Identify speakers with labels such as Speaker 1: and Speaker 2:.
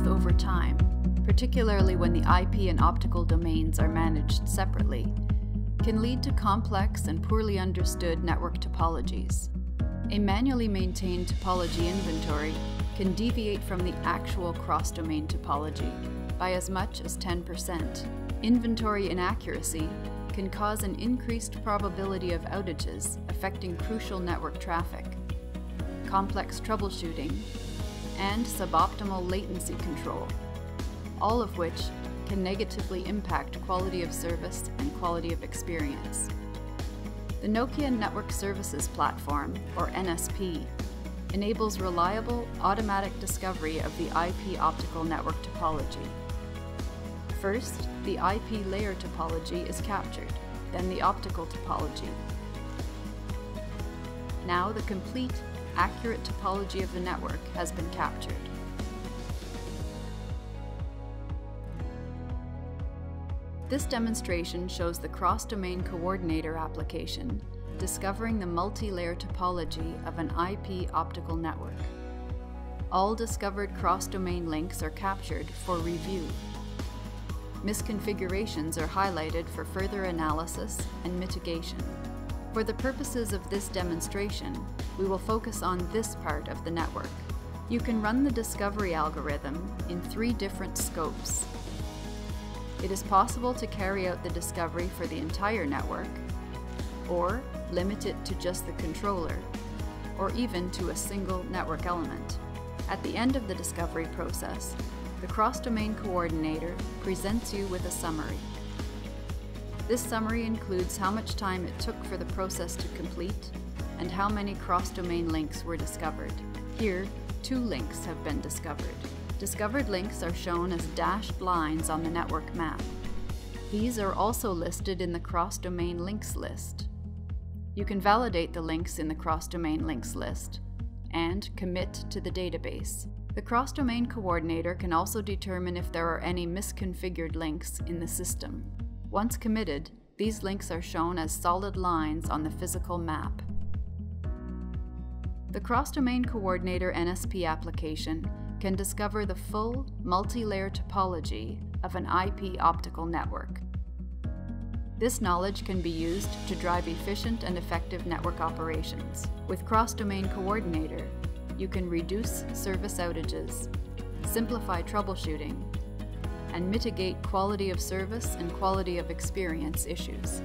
Speaker 1: growth over time, particularly when the IP and optical domains are managed separately, can lead to complex and poorly understood network topologies. A manually maintained topology inventory can deviate from the actual cross-domain topology by as much as 10%. Inventory inaccuracy can cause an increased probability of outages affecting crucial network traffic, complex troubleshooting, and suboptimal latency control, all of which can negatively impact quality of service and quality of experience. The Nokia Network Services Platform, or NSP, enables reliable, automatic discovery of the IP optical network topology. First, the IP layer topology is captured, then the optical topology. Now the complete, accurate topology of the network has been captured. This demonstration shows the cross-domain coordinator application, discovering the multi-layer topology of an IP optical network. All discovered cross-domain links are captured for review. Misconfigurations are highlighted for further analysis and mitigation. For the purposes of this demonstration, we will focus on this part of the network. You can run the discovery algorithm in three different scopes it is possible to carry out the discovery for the entire network, or limit it to just the controller, or even to a single network element. At the end of the discovery process, the cross-domain coordinator presents you with a summary. This summary includes how much time it took for the process to complete and how many cross-domain links were discovered. Here, two links have been discovered. Discovered links are shown as dashed lines on the network map. These are also listed in the cross-domain links list. You can validate the links in the cross-domain links list and commit to the database. The cross-domain coordinator can also determine if there are any misconfigured links in the system. Once committed, these links are shown as solid lines on the physical map. The Cross-Domain Coordinator NSP application can discover the full multi-layer topology of an IP optical network. This knowledge can be used to drive efficient and effective network operations. With Cross-Domain Coordinator, you can reduce service outages, simplify troubleshooting, and mitigate quality of service and quality of experience issues.